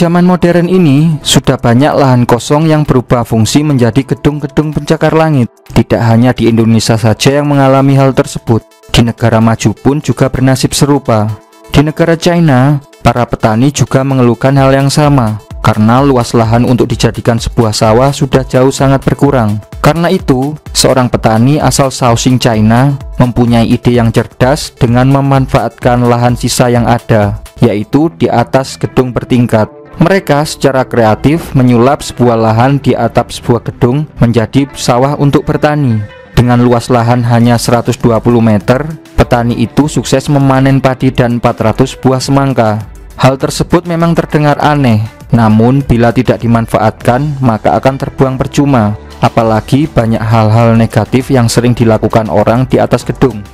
zaman modern ini, sudah banyak lahan kosong yang berubah fungsi menjadi gedung-gedung pencakar langit. Tidak hanya di Indonesia saja yang mengalami hal tersebut, di negara maju pun juga bernasib serupa. Di negara China, para petani juga mengeluhkan hal yang sama, karena luas lahan untuk dijadikan sebuah sawah sudah jauh sangat berkurang. Karena itu, seorang petani asal Shaoxing China mempunyai ide yang cerdas dengan memanfaatkan lahan sisa yang ada, yaitu di atas gedung bertingkat. Mereka secara kreatif menyulap sebuah lahan di atap sebuah gedung menjadi sawah untuk bertani. Dengan luas lahan hanya 120 meter, petani itu sukses memanen padi dan 400 buah semangka. Hal tersebut memang terdengar aneh, namun bila tidak dimanfaatkan maka akan terbuang percuma. Apalagi banyak hal-hal negatif yang sering dilakukan orang di atas gedung.